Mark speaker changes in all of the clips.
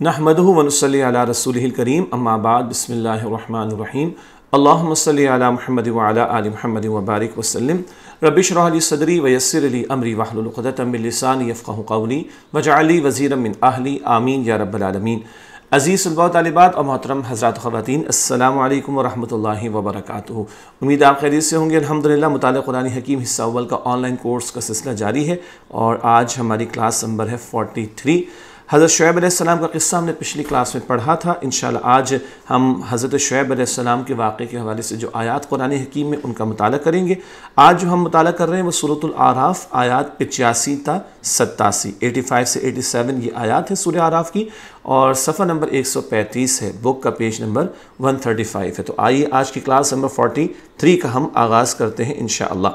Speaker 1: نحمده ونصلي على رسوله الكريم اما بعد، بسم الله الرحمن الرحيم اللهم صل على محمد وعلى آل محمد وبارك وسلم۔ رب اشرح لي صدري ويسر لي امري واحلل عقدة من لساني يفقهوا قولي واجعل لي وزيرا من اهلي آمين يا رب العالمين عزیز طلباء طالبات اور محترم حضرات خواتین، السلام علیکم ورحمۃ اللہ وبرکاتہ۔ امید آپ خیریت سے ہوں گے۔ الحمدللہ مطالعہ قرآن حکیم حصہ اول کا آن لائن کورس کا سلسلہ جاری ہے اور آج ہماری کلاس نمبر ہے 43 حضرت شعیب علیہ السلام کا قصہ ہم نے پچھلی کلاس میں پڑھا تھا۔ انشاءاللہ آج ہم حضرت شعیب علیہ السلام کے واقعے کے حوالے سے جو آیات قرآن حکیم میں ان کا مطالعہ کریں گے۔ آج جو ہم مطالعہ کر رہے ہیں وہ صورت العراف آیات پچاسی تا ستاسی، ایٹی فائیو سے ایٹی سیون یہ آیات ہے سورہ آراف کی اور صفحہ نمبر ایک سو پینتیس ہے بک کا page number one thirty five ہے۔ تو آئیے آج کی کلاس نمبر فورٹی تھری کا ہم آغاز کرتے ہیں انشاءاللہ۔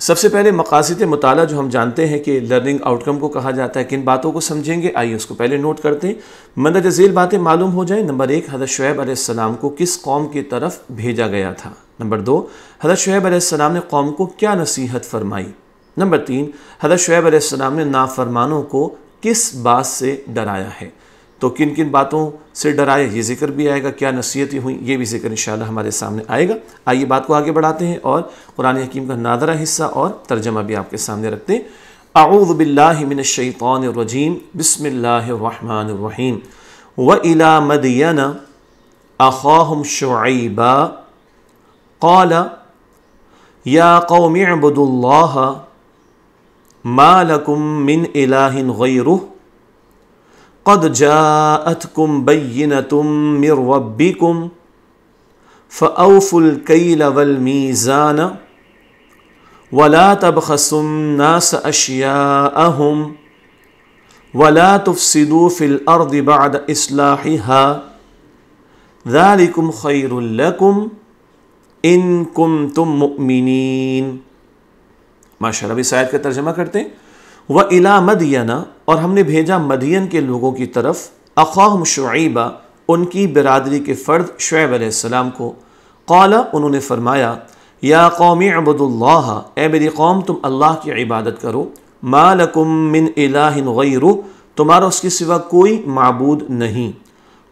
Speaker 1: سب سے پہلے مقاصد مطالعہ جو ہم جانتے ہیں کہ لرننگ آؤٹ کم کو کہا جاتا ہے، کن باتوں کو سمجھیں گے؟ آئیے اس کو پہلے نوٹ کرتے ہیں۔ مندر ذیل باتیں معلوم ہو جائیں۔ نمبر ایک، حضرت شعیب علیہ السلام کو کس قوم کی طرف بھیجا گیا تھا؟ نمبر دو، حضرت شعیب علیہ السلام نے قوم کو کیا نصیحت فرمائی؟ نمبر تین، حضرت شعیب علیہ السلام نے نافرمانوں کو کس بات سے ڈرایا ہے؟ تو کن کن باتوں سے ڈرائے یہ ذکر بھی آئے گا، کیا نصیحتیں ہوئیں، یہ بھی ذکر انشاءاللہ ہمارے سامنے آئے گا۔ آئیے بات کو آگے بڑھاتے ہیں اور قرآن حکیم کا نادرہ حصہ اور ترجمہ بھی آپ کے سامنے رکھتے ہیں۔ اعوذ باللہ من الشیطان الرجیم، بسم اللہ الرحمن الرحیم۔ وَإِلَى مَدْيَنَ أَخَاهُمْ شُعَيْبًا، قَالَ يَا قَوْمِ اعْبُدُوا اللَّهَ مَا لَكُمْ مِنْ إِلَٰهٍ غَيْرُهُ قد جاءتكم بينة من ربكم فأوفوا الكيل والميزان ولا تبخسوا الناس أشياءهم ولا تفسدوا في الأرض بعد إصلاحها ذلكم خير لكم إن كنتم مؤمنين. ما شاء کا ترجمہ کرتے ہیں و الا مدینہ اور ہم نے بھیجا مدین کے لوگوں کی طرف اخواہم شعیبہ، ان کی برادری کے فرد شعیب علیہ السلام کو۔ قال، انہوں نے فرمایا، یا قوم عبد اللہ، اے میری قوم، تم اللہ کی عبادت کرو۔ ما لکم من الہ غیر تمہارا اس کے سوا کوئی معبود نہیں۔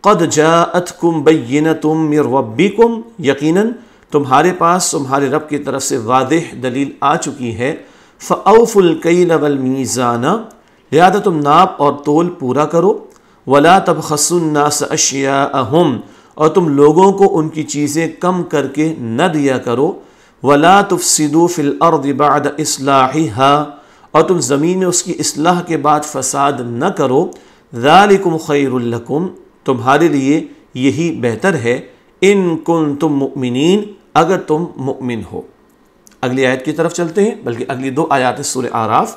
Speaker 1: قد جاءتکم بینتم من ربکم، یقیناً تمہارے پاس، تمہارے رب کی طرف سے واضح دلیل آ چکی ہے۔ فعف القیل والمیزان لہذا تم ناپ اور تول پورا کرو۔ ولا تبخس الناس اشیاءہم اور تم لوگوں کو ان کی چیزیں کم کر کے نہ دیا کرو۔ ولا تفسدوا فی الارض بعد اصلاحها اور تم زمین میں اس کی اصلاح کے بعد فساد نہ کرو۔ ذالکم خیر لکم تمہارے لیے یہی بہتر ہے۔ ان کنتم مؤمنین اگر تم مؤمن ہو۔ اگلی آیت کی طرف چلتے ہیں، بلکہ اگلی دو آیات سورہ آراف۔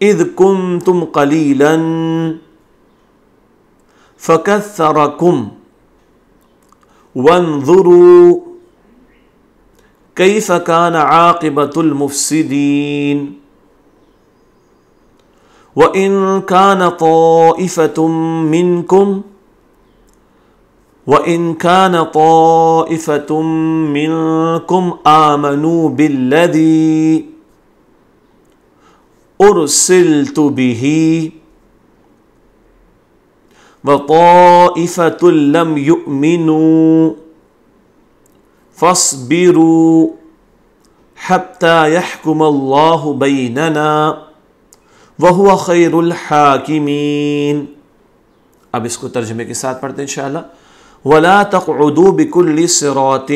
Speaker 1: إذ كنتم قليلا فكثركم وانظروا کیف کان عاقبت المفسدین وَإِن كَانَ طَائِفَةٌ مِّنكُمْ وَإِن كَانَ طَائِفَةٌ مِّنكُمْ آمَنُوا بِالَّذِي أرسلت به وطائفة لم يؤمنوا فاصبروا حتى يحكم الله بيننا وهو خير الحاكمين۔ اب اس کو ترجمے کے ساتھ پڑھتے ہیں انشاءاللہ۔ ولا تقعدوا بكل صراط۔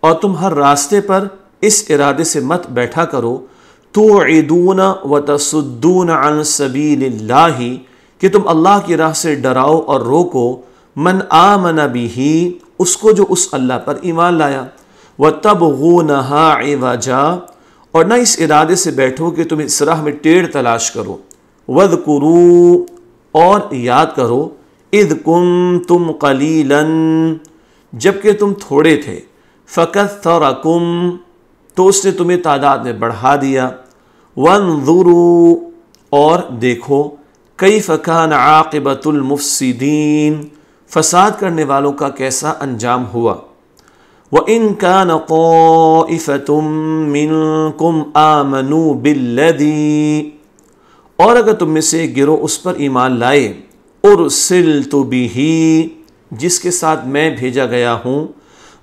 Speaker 1: اور تم ہر راستے پر اس ارادے سے مت بیٹھا کرو۔ توعدون وتصدون عن سبیل اللہ کہ تم اللہ کی راہ سے ڈراؤ اور روکو، من آمن بھی اس کو جو اس اللہ پر ایمان لایا۔ وَتَبْغُونَهَا عِوَجَا، اور نہ اس ارادے سے بیٹھو کہ تم اس راہ میں ٹیڑھ تلاش کرو۔ وَذْكُرُوا اور یاد کرو، اِذْ كُنْتُمْ قَلِيلًا جبکہ تم تھوڑے تھے۔ فقط تھورکم تو اس نے تمہیں تعداد میں بڑھا دیا۔ وانظروا، اور دیکھو کئی فقان عاقبت المفسدین؟ فساد کرنے والوں کا کیسا انجام ہوا؟ وَإِن كَانَ قَائِفَةٌ مِّنكُمْ آمَنُوا بِالَّذِي اور اگر تم میں سے گرو اس پر ایمان لائے، ارسلت به جس کے ساتھ میں بھیجا گیا ہوں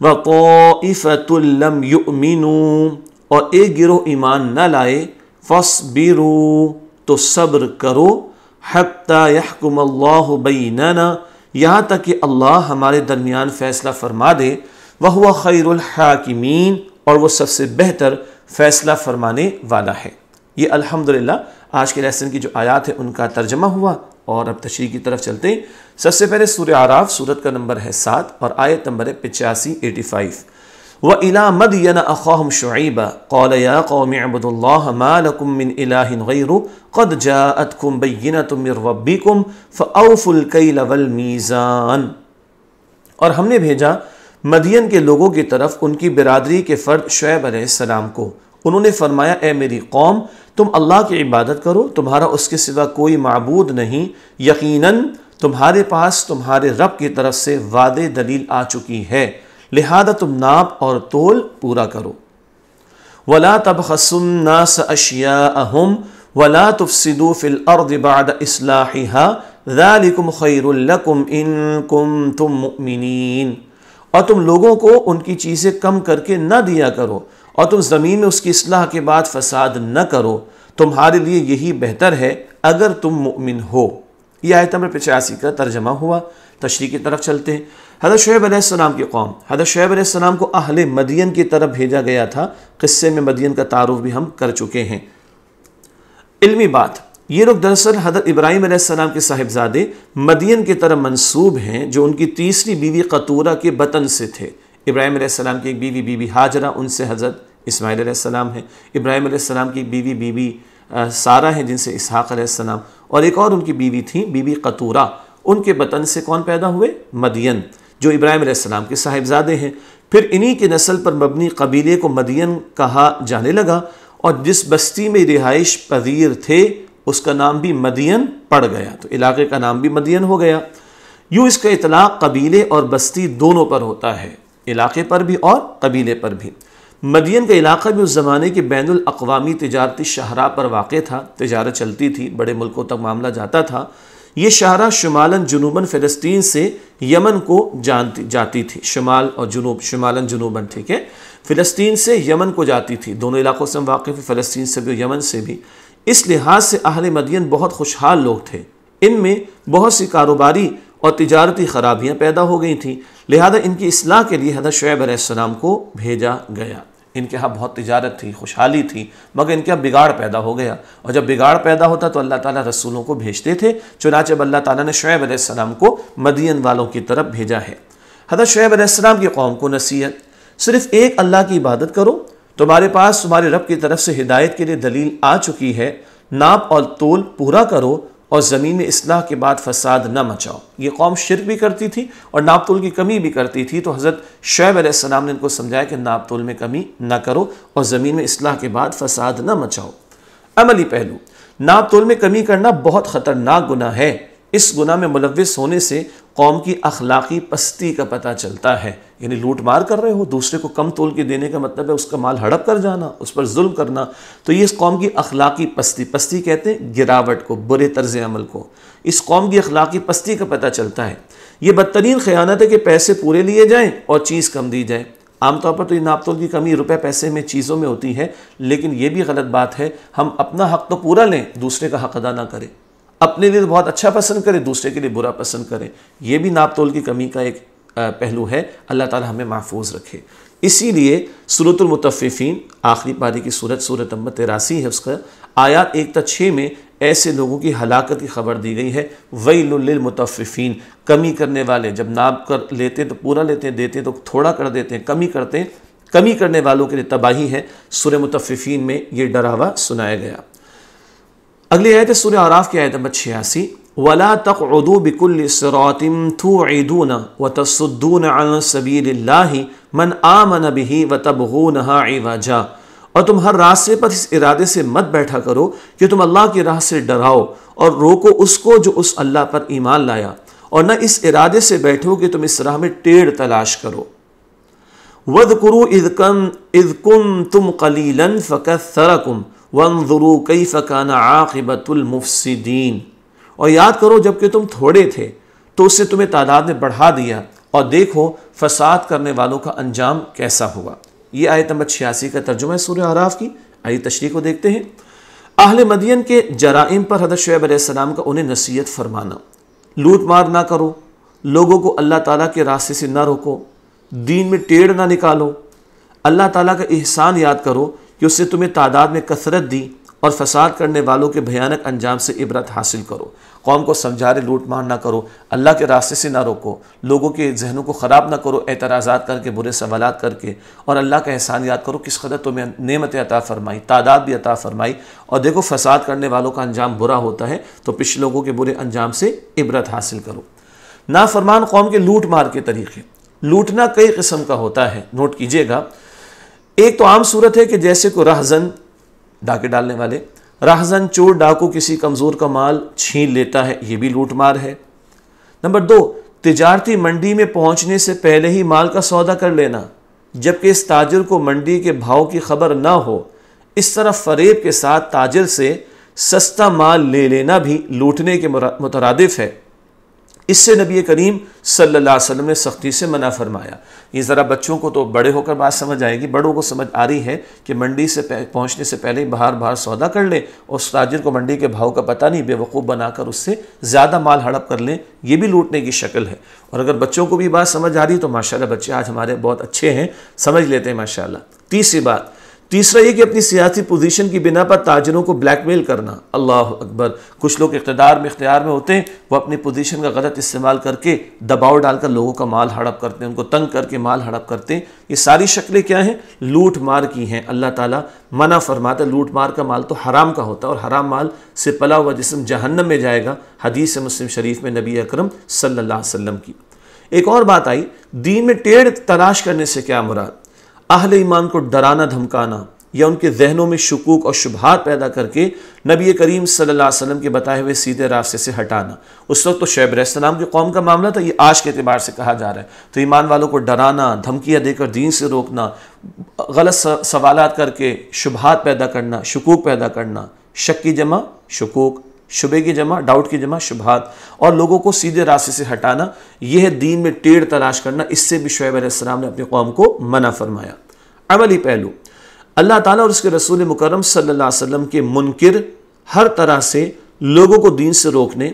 Speaker 1: وَقَائِفَةٌ لَمْ يُؤْمِنُوا اور ایک گروہ ایمان نہ لائے فَصْبِرُوا تو صبر کرو حَتَّى يَحْكُمَ اللَّهُ بَيْنَنَا یہاں تک کہ اللہ ہمارے درمیان فیصلہ فرما دے وہ خیر الحاکمین، اور وہ سب سے بہتر فیصلہ فرمانے والا ہے۔ یہ الحمدللہ، آج کے لیسن کی جو آیات ہے ان کا ترجمہ ہوا۔ اور اب تشریح کی طرف چلتے ہیں۔ سب سے پہلے سورہ عراف سورت کا نمبر ہے سات اور آیت نمبر ہے پچاسی، ایٹی فائیو۔ وَإِلَى مَدْيَنَ أَخَاهُمْ شُعِيبًا. قَالَ يَا قَوْمِ اعْبُدُوا اللَّهَ مَا لَكُم مِّنْ إِلَٰهٍ غَيْرُهُ قَدْ جَاءَتْكُم بَيِّنَةٌ مِّن رَّبِّكُمْ فَأَوْفُوا الْكَيْلَ وَالْمِيزَانَ۔ اور ہم نے بھیجا مدین کے لوگوں کی طرف ان کی برادری کے فرد شعیب علیہ السلام کو۔ انہوں نے فرمایا، اے میری قوم، تم اللہ کی عبادت کرو، تمہارا اس کے سوا کوئی معبود نہیں۔ یقیناً تمہارے پاس تمہارے رب کی طرف سے وعد دلیل آ چکی ہے۔ لہذا تم ناپ اور تول پورا کرو۔ ولا تبخسوا الناس اشیاءهم ولا تفسدوا في الارض بعد اصلاحها ذلكم خير لكم ان كنتم مؤمنين۔ اور تم لوگوں کو ان کی چیزیں کم کر کے نہ دیا کرو، اور تم زمین میں اس کی اصلاح کے بعد فساد نہ کرو۔ تمہارے لیے یہی بہتر ہے اگر تم مؤمن ہو۔ یہ آیت نمبر پچاسی کا ترجمہ ہوا۔ تشریح کی طرف چلتے ہیں۔ حضرت شعیب علیہ السلام کی قوم، حضرت شعیب علیہ السلام کو اہل مدین کی طرف بھیجا گیا تھا، قصے میں مدین کا تعارف بھی ہم کر چکے ہیں۔ علمی بات، یہ لوگ دراصل حضرت ابراہیم علیہ السلام کے صاحبزادے مدین کی طرف منصوب ہیں، جو ان کی تیسری بیوی قطورہ کے بطن سے تھے۔ ابراہیم علیہ السلام کی ایک بیوی بی بی حاجرہ، ان سے حضرت اسماعیل علیہ السلام ہے ابراہیم علیہ السلام کی بیوی بی بی سارہ ہیں، جن سے اسحاق علیہ السلام اور ایک اور ان کی بیوی تھی بی بی قطورہ۔ ان کے بطن سے کون پیدا ہوئے؟ مدین۔ جو ابراہیم علیہ السلام کے صاحبزادے ہیں۔ پھر انہی کے نسل پر مبنی قبیلے کو مدین کہا جانے لگا اور جس بستی میں رہائش پذیر تھے، اس کا نام بھی مدین پڑ گیا۔ تو علاقے کا نام بھی مدین ہو گیا۔ یوں اس کا اطلاق قبیلے اور بستی دونوں پر ہوتا ہے۔ علاقے پر بھی اور قبیلے پر بھی۔ مدین کا علاقہ بھی اس زمانے کے بین الاقوامی تجارتی شہراہ پر واقع تھا۔ تجارت چلتی تھی، بڑے ملکوں تک معاملہ جاتا تھا۔ یہ شاہراہ شمالاً جنوباً فلسطین سے یمن کو جانتی جاتی تھی۔ شمال اور جنوب شمالاً جنوباً، ٹھیک ہے۔ فلسطین سے یمن کو جاتی تھی۔ دونوں علاقوں سے ہم واقف ہیں، فلسطین سے بھی یمن سے بھی۔ اس لحاظ سے اہل مدین بہت خوشحال لوگ تھے۔ ان میں بہت سی کاروباری اور تجارتی خرابیاں پیدا ہو گئی تھیں۔ لہذا ان کی اصلاح کے لیے حضرت شعیب علیہ السلام کو بھیجا گیا۔ ان کے ہاں بہت تجارت تھی، خوشحالی تھی، مگر ان کے ہاں بگاڑ پیدا ہو گیا۔ اور جب بگاڑ پیدا ہوتا تو اللہ تعالیٰ رسولوں کو بھیجتے تھے، چنانچہ اللہ تعالیٰ نے شعیب علیہ السلام کو مدین والوں کی طرف بھیجا ہے۔ حضرت شعیب علیہ السلام کی قوم کو نصیحت، صرف ایک اللہ کی عبادت کرو، تمہارے پاس، تمہارے رب کی طرف سے ہدایت کے لیے دلیل آ چکی ہے، ناپ اور تول پورا کرو اور زمین میں اصلاح کے بعد فساد نہ مچاؤ۔ یہ قوم شرک بھی کرتی تھی اور ناپتول کی کمی بھی کرتی تھی۔ تو حضرت شعیب علیہ السلام نے ان کو سمجھایا کہ ناپتول میں کمی نہ کرو اور زمین میں اصلاح کے بعد فساد نہ مچاؤ۔ عملی پہلو ناپتول میں کمی کرنا بہت خطرناک گناہ ہے۔ اس گناہ میں ملوث ہونے سے قوم کی اخلاقی پستی کا پتہ چلتا ہے۔ یعنی لوٹ مار کر رہے ہو، دوسرے کو کم تول کے دینے کا مطلب ہے اس کا مال ہڑپ کر جانا، اس پر ظلم کرنا۔ تو یہ اس قوم کی اخلاقی پستی پستی کہتے ہیں گراوٹ کو، برے طرز عمل کو۔ اس قوم کی اخلاقی پستی کا پتہ چلتا ہے۔ یہ بدترین خیانت ہے کہ پیسے پورے لیے جائیں اور چیز کم دی جائے عام طور پر تو یہ ناپ تول کی کمی روپے پیسے میں چیزوں میں ہوتی ہے، لیکن یہ بھی غلط بات ہے۔ ہم اپنا حق تو پورا لیں، دوسرے کا حق ادا نہ کریں۔ اپنے لیے بہت اچھا پسند کرے، دوسرے کے لیے برا پسند کرے۔ یہ بھی ناپ تول کی کمی کا ایک پہلو ہے۔ اللہ تعالی ہمیں محفوظ رکھے۔ اسی لیے صورت المتففین آخری پاری کی صورت صورت نمبر تراسی ہے، اس کا آیات ایک تا چھ میں ایسے لوگوں کی ہلاکت کی خبر دی گئی ہے۔ وَيْلُ لِلْمُتَفِّفِينَ کمی کرنے والے۔ جب ناپ کر لیتے تو پورا لیتے ہیں دیتے تو تھوڑا کر دیتے ہیں کمی کرتے۔ ہیں کمی کرنے والوں کے لیے تباہی ہے۔ سورہ متففین میں یہ ڈراوا سنایا گیا۔ اگلی آیت ہے سورہ عراف کی آیت نمبر چھیاسی۔ ولا تقعدوا بكل صراط توعدون وتصدون عن سبيل الله من آمن به وتبغونها عوجا۔ اور تم ہر راستے پر اس ارادے سے مت بیٹھا کرو کہ تم اللہ کی راہ سے ڈراؤ اور روکو اس کو جو اس اللہ پر ایمان لایا۔ اور نہ اس ارادے سے بیٹھو کہ تم اس راہ میں ٹیڑ تلاش کرو۔ وَذْكُرُوا اِذْ كُنْتُمْ قَلِيلًا فَكَثَّرَكُمْ وَانظُرُوا كَيْفَ كَانَ عَاقِبَةُ الْمُفْسِدِينَ اور یاد کرو جبکہ تم تھوڑے تھے تو اس سے تمہیں تعداد میں بڑھا دیا اور دیکھو فساد کرنے والوں کا انجام کیسا ہوا۔ یہ آیت نمبر چھیاسی کا ترجمہ ہے سورہ عراف کی۔ آئی تشریح کو دیکھتے ہیں۔ اہل مدین کے جرائم پر حضرت شعیب علیہ السلام کا انہیں نصیحت فرمانا۔ لوٹ مار نہ کرو۔ لوگوں کو اللہ تعالیٰ کے راستے سے نہ روکو۔ دین میں ٹیڑھ نہ نکالو۔ اللہ تعالیٰ کا احسان یاد کرو کہ اس سے تمہیں تعداد میں کثرت دی اور فساد کرنے والوں کے بھیانک انجام سے عبرت حاصل کرو۔ قوم کو سمجھا رہے لوٹ مار نہ کرو، اللہ کے راستے سے نہ روکو، لوگوں کے ذہنوں کو خراب نہ کرو، اعتراضات کر کے، برے سوالات کر کے، اور اللہ کا احسان یاد کرو کس قدر تمہیں نعمت عطا فرمائی، تعداد بھی عطا فرمائی۔ اور دیکھو، فساد کرنے والوں کا انجام برا ہوتا ہے تو پچھلے لوگوں کے برے انجام سے عبرت حاصل کرو۔ نا فرمان قوم کے لوٹ مار کے طریقے، لوٹنا کئی قسم کا ہوتا ہے۔ نوٹ کیجیے گا ایک تو عام صورت ہے کہ جیسے کو رہزن ڈاکے ڈالنے والے، رہزن چور ڈاکو کسی کمزور کا مال چھین لیتا ہے، یہ بھی لوٹ مار ہے۔ نمبر دو، تجارتی منڈی میں پہنچنے سے پہلے ہی مال کا سودا کر لینا۔ جبکہ اس تاجر کو منڈی کے بھاؤ کی خبر نہ ہو، اس طرح فریب کے ساتھ تاجر سے سستا مال لے لینا بھی لوٹنے کے مترادف ہے۔ اس سے نبی کریم صلی اللہ علیہ وسلم نے سختی سے منع فرمایا۔ یہ ذرا بچوں کو تو بڑے ہو کر بات سمجھ آئے گی، بڑوں کو سمجھ آ رہی ہے کہ منڈی سے پہنچنے سے پہلے باہر باہر سودا کر لیں اور اس تاجر کو منڈی کے بھاؤ کا پتہ نہیں بے وقوف بنا کر اس سے زیادہ مال ہڑپ کر لیں، یہ بھی لوٹنے کی شکل ہے۔ اور اگر بچوں کو بھی بات سمجھ آ رہی تو ماشاءاللہ بچے آج ہمارے بہت اچھے ہیں، سمجھ لیتے ہیں ماشاءاللہ۔ تیسری بات تیسرا یہ کہ اپنی سیاسی پوزیشن کی بنا پر تاجروں کو بلیک میل کرنا۔ اللہ اکبر۔ کچھ لوگ اقتدار میں اختیار میں ہوتے ہیں، وہ اپنی پوزیشن کا غلط استعمال کر کے دباؤ ڈال کر لوگوں کا مال ہڑپ کرتے ہیں، ان کو تنگ کر کے مال ہڑپ کرتے ہیں۔ یہ ساری شکلیں کیا ہیں؟ لوٹ مار کی ہیں۔ اللہ تعالیٰ منع فرماتا ہے، لوٹ مار کا مال تو حرام کا ہوتا ہے اور حرام مال سے پلا ہوا جسم جہنم میں جائے گا۔ حدیث مسلم شریف میں نبی اکرم صلی اللہ علیہ وسلم کی۔ ایک اور بات آئی، دین میں ٹیڑھ تلاش کرنے سے کیا مراد؟ اہل ایمان کو ڈرانا دھمکانا یا ان کے ذہنوں میں شکوک اور شبہات پیدا کر کے نبی کریم صلی اللہ علیہ وسلم کے بتائے ہوئے سیدھے راستے سے ہٹانا۔ اس وقت تو شعب علیہ السلام کی قوم کا معاملہ تھا، یہ آج کے اعتبار سے کہا جا رہا ہے۔ تو ایمان والوں کو ڈرانا، دھمکیاں دے کر دین سے روکنا، غلط سوالات کر کے شبہات پیدا کرنا، شکوک پیدا کرنا، شک کی جمع، شکوک۔ شبے کی جمع، ڈاؤٹ کی جمع، شبہات۔ اور لوگوں کو سیدھے راستے سے ہٹانا، یہ ہے دین میں ٹیڑھ تلاش کرنا، اس سے بھی شعیب علیہ السلام نے اپنی قوم کو منع فرمایا۔ عملی پہلو۔ اللہ تعالیٰ اور اس کے رسول مکرم صلی اللہ علیہ وسلم کے منکر ہر طرح سے لوگوں کو دین سے روکنے،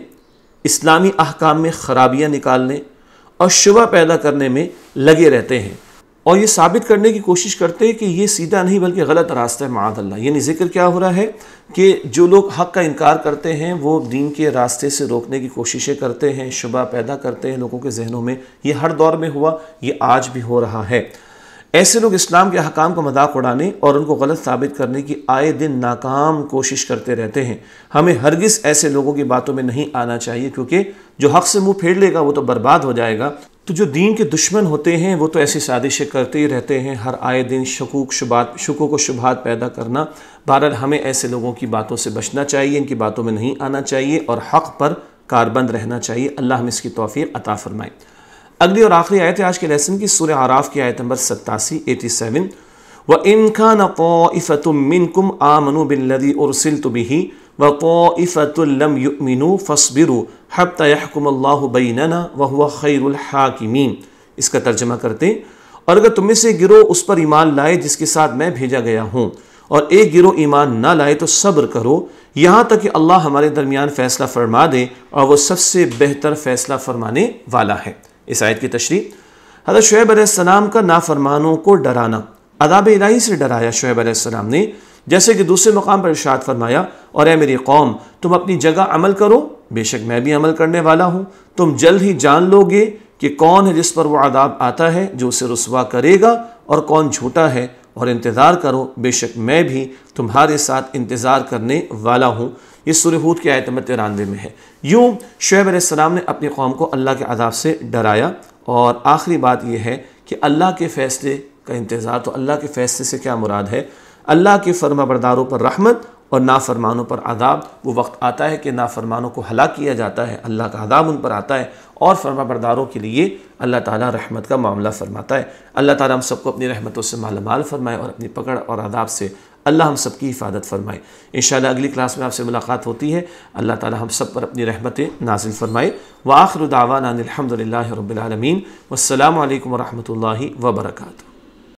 Speaker 1: اسلامی احکام میں خرابیاں نکالنے اور شبہ پیدا کرنے میں لگے رہتے ہیں۔ اور یہ ثابت کرنے کی کوشش کرتے کہ یہ سیدھا نہیں بلکہ غلط راستہ ہے، معاذ اللہ۔ یعنی ذکر کیا ہو رہا ہے کہ جو لوگ حق کا انکار کرتے ہیں، وہ دین کے راستے سے روکنے کی کوششیں کرتے ہیں، شبہ پیدا کرتے ہیں لوگوں کے ذہنوں میں۔ یہ ہر دور میں ہوا، یہ آج بھی ہو رہا ہے۔ ایسے لوگ اسلام کے حکام کو مذاق اڑانے اور ان کو غلط ثابت کرنے کی آئے دن ناکام کوشش کرتے رہتے ہیں۔ ہمیں ہرگز ایسے لوگوں کی باتوں میں نہیں آنا چاہیے، کیونکہ جو حق سے منہ پھیڑ لے گا، وہ تو برباد ہو جائے گا۔ تو جو دین کے دشمن ہوتے ہیں، وہ تو ایسی سازشیں کرتے ہی رہتے ہیں۔ ہر آئے دن شکوک شبات شکوک و شبہات پیدا کرنا۔ بہرحال ہمیں ایسے لوگوں کی باتوں سے بچنا چاہیے، ان کی باتوں میں نہیں آنا چاہیے اور حق پر کاربند رہنا چاہیے۔ اللہ ہمیں اس کی توفیق عطا فرمائے۔ اگلی اور آخری آیت ہے آج کے لیسن کی، سورہ عراف کی آیت نمبر ستاسی، ایٹی سیون۔ وَإِن كَانَ طَائِفَةٌ مِّنْكُمْ آمَنُوا بِالَّذِي أُرْسِلْتُ بِهِ وَطَائِفَةٌ لَمْ يُؤْمِنُوا فَاصْبِرُوا حَتَّى يَحْكُمَ اللَّهُ بَيْنَنَا وَهُوَ خَيْرُ الْحَاكِمِينَ۔ اس کا ترجمہ کرتے ہیں۔ اور اگر تم میں سے گروہ اس پر ایمان لائے جس کے ساتھ میں بھیجا گیا ہوں، اور ایک گروہ ایمان نہ لائے تو صبر کرو۔ یہاں تک کہ اللہ ہمارے درمیان فیصلہ فرما دے اور وہ سب سے بہتر فیصلہ فرمانے والا ہے۔ اس آیت کی تشریح۔ حضرت شعیب علیہ السلام کا نافرمانوں کو ڈرانا۔ عذاب الہی سے ڈرایا شعیب علیہ السلام نے۔ جیسے کہ دوسرے مقام پر ارشاد فرمایا، اور اے میری قوم، تم اپنی جگہ عمل کرو۔ بے شک میں بھی عمل کرنے والا ہوں۔ تم جلد ہی جان لو گے کہ کون ہے جس پر وہ عذاب آتا ہے، جو اسے رسوا کرے گا، اور کون جھوٹا ہے۔ اور انتظار کرو، بے شک میں بھی تمہارے ساتھ انتظار کرنے والا ہوں۔ یہ سورہ ہود کی آیت نمبر ترانوے میں ہے۔ یوں شعیب علیہ السلام نے اپنی قوم کو اللہ کے عذاب سے ڈرایا۔ اور آخری بات یہ ہے کہ اللہ کے فیصلے کا انتظار، تو اللہ کے فیصلے سے کیا مراد ہے؟ اللہ کے فرما برداروں پر رحمت اور نافرمانوں پر عذاب۔ وہ وقت آتا ہے کہ نافرمانوں کو ہلاک کیا جاتا ہے، اللہ کا عذاب ان پر آتا ہے اور فرما برداروں کے لیے اللہ تعالیٰ رحمت کا معاملہ فرماتا ہے۔ اللہ تعالیٰ ہم سب کو اپنی رحمتوں سے مال مال فرمائے اور اپنی پکڑ اور عذاب سے اللہ ہم سب کی حفاظت فرمائے۔ انشاءاللہ اگلی کلاس میں آپ سے ملاقات ہوتی ہے۔ اللہ تعالیٰ ہم سب پر اپنی رحمتیں نازل فرمائے۔ وآخر دعوانا الحمد للہ رب العالمین۔ والسلام علیکم ورحمۃ اللہ وبرکاتہ۔